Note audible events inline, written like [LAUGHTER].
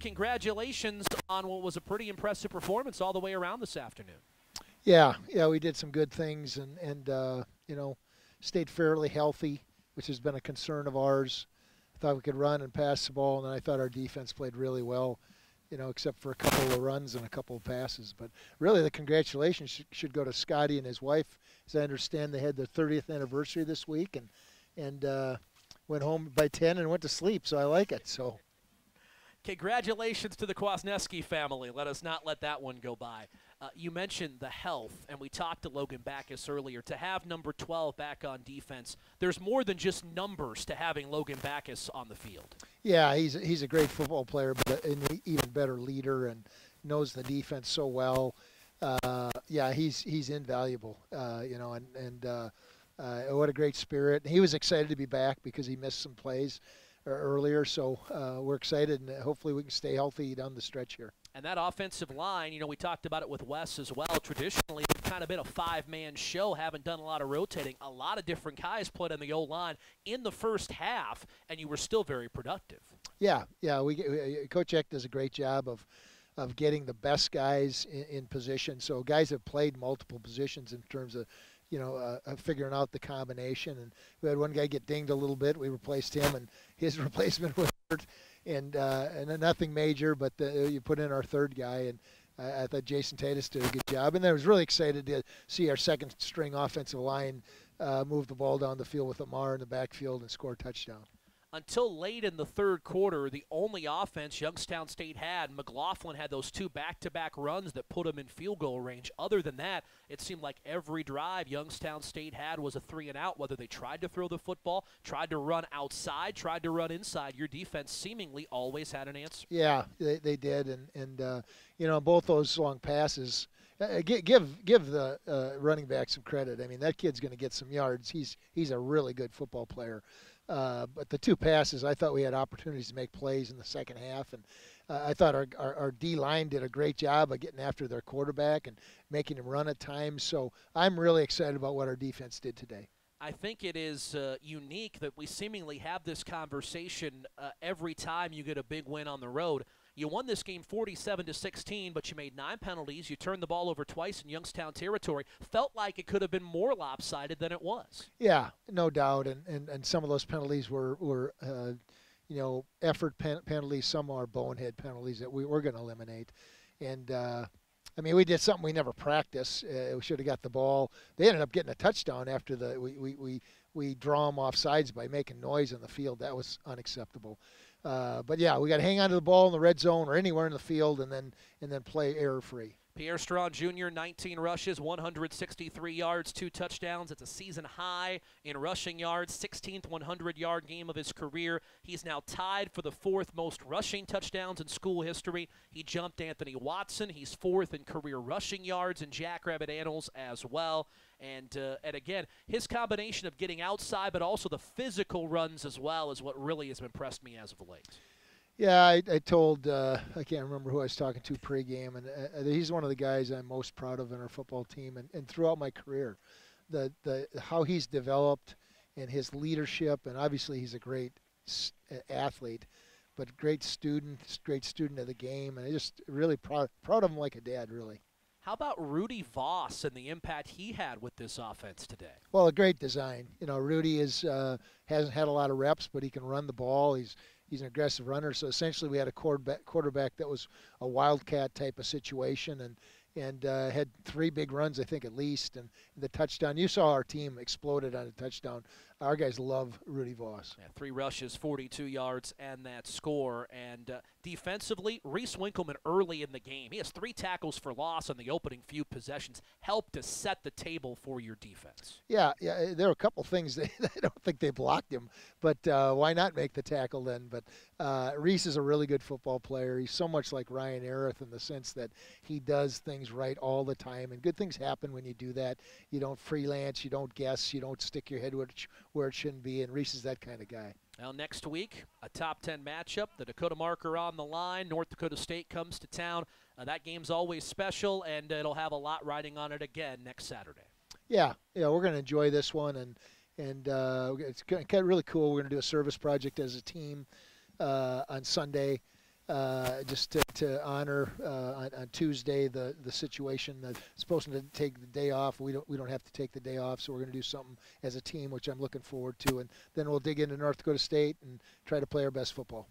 Congratulations on what was a pretty impressive performance all the way around this afternoon. Yeah, yeah, we did some good things and and uh, you know stayed fairly healthy, which has been a concern of ours. I thought we could run and pass the ball, and then I thought our defense played really well, you know, except for a couple of runs and a couple of passes. But really, the congratulations should, should go to Scotty and his wife. As I understand, they had their 30th anniversary this week, and and uh, went home by 10 and went to sleep. So I like it. So. Congratulations to the Kwasniewski family. Let us not let that one go by. Uh, you mentioned the health, and we talked to Logan Backus earlier. To have number 12 back on defense, there's more than just numbers to having Logan Backus on the field. Yeah, he's he's a great football player, but an even better leader and knows the defense so well. Uh, yeah, he's he's invaluable. Uh, you know, and and uh, uh, what a great spirit. He was excited to be back because he missed some plays earlier, so uh, we're excited, and hopefully we can stay healthy down the stretch here. And that offensive line, you know, we talked about it with Wes as well. Traditionally, it's kind of been a five-man show. Haven't done a lot of rotating. A lot of different guys put on the old line in the first half, and you were still very productive. Yeah, yeah. We, we Coach Eck does a great job of of getting the best guys in, in position. So guys have played multiple positions in terms of you know, uh, uh, figuring out the combination. And we had one guy get dinged a little bit. We replaced him, and [LAUGHS] his [LAUGHS] replacement was hurt and uh, and nothing major, but the, you put in our third guy, and I, I thought Jason Titus did a good job. And I was really excited to see our second string offensive line uh, move the ball down the field with Amar in the backfield and score a touchdown until late in the third quarter, the only offense Youngstown State had, McLaughlin had those two back to back runs that put him in field goal range. Other than that, it seemed like every drive Youngstown State had was a three and out, whether they tried to throw the football, tried to run outside, tried to run inside. Your defense seemingly always had an answer. Yeah, they, they did. And, and uh, you know, both those long passes. Uh, give give give the uh, running back some credit. I mean, that kid's going to get some yards. He's he's a really good football player. Uh, but the two passes, I thought we had opportunities to make plays in the second half, and uh, I thought our, our, our, D line did a great job of getting after their quarterback and making him run at times. So I'm really excited about what our defense did today. I think it is uh, unique that we seemingly have this conversation uh, every time you get a big win on the road. You won this game 47 to 16, but you made nine penalties. You turned the ball over twice in Youngstown territory. Felt like it could have been more lopsided than it was. Yeah, no doubt. And and, and some of those penalties were were. Uh, you know, effort pen- penalties. Some are bonehead penalties that we were going to eliminate, and uh, I mean, we did something we never practiced. Uh, we should have got the ball. They ended up getting a touchdown after the we we we, we draw them off sides by making noise in the field. That was unacceptable. Uh, but yeah, we got to hang on to the ball in the red zone or anywhere in the field, and then and then play error free. Pierre Strong Jr., 19 rushes, 163 yards, two touchdowns. It's a season high in rushing yards, 16th 100 yard game of his career. He's now tied for the fourth most rushing touchdowns in school history. He jumped Anthony Watson. He's fourth in career rushing yards in Jackrabbit Annals as well. And uh, and again, his combination of getting outside, but also the physical runs as well, is what really has impressed me as of late. Yeah, I, I told uh, I can't remember who I was talking to pregame, and uh, uh, he's one of the guys I'm most proud of in our football team, and, and throughout my career, the the how he's developed and his leadership, and obviously he's a great athlete, but great student, great student of the game, and I just really proud proud of him like a dad, really. How about Rudy Voss and the impact he had with this offense today? Well, a great design. You know, Rudy is uh, hasn't had a lot of reps, but he can run the ball. He's he's an aggressive runner. So essentially, we had a quarterback, quarterback that was a wildcat type of situation, and and uh, had three big runs, I think at least, and the touchdown. You saw our team exploded on a touchdown our guys love Rudy Voss. Yeah, three rushes, 42 yards, and that score. And uh, defensively, Reese Winkleman early in the game, he has three tackles for loss on the opening few possessions, helped to set the table for your defense. Yeah, yeah. Eh, there are a couple things [LAUGHS] that I don't think they blocked him, but uh, why not make the tackle then? But uh, Reese is a really good football player. He's so much like Ryan Arith in the sense that he does things right all the time, and good things happen when you do that. You don't freelance, you don't guess, you don't stick your head which where it shouldn't be, and Reese is that kind of guy. Now, next week, a top 10 matchup. The Dakota marker on the line. North Dakota State comes to town. Uh, that game's always special, and it'll have a lot riding on it again next Saturday. Yeah, yeah, we're going to enjoy this one, and and uh, it's kind of really cool. We're going to do a service project as a team uh, on Sunday. Uh, just to, to honor uh, on, on Tuesday the the situation. That's supposed to take the day off. We don't we don't have to take the day off, so we're going to do something as a team, which I'm looking forward to. And then we'll dig into North Dakota State and try to play our best football.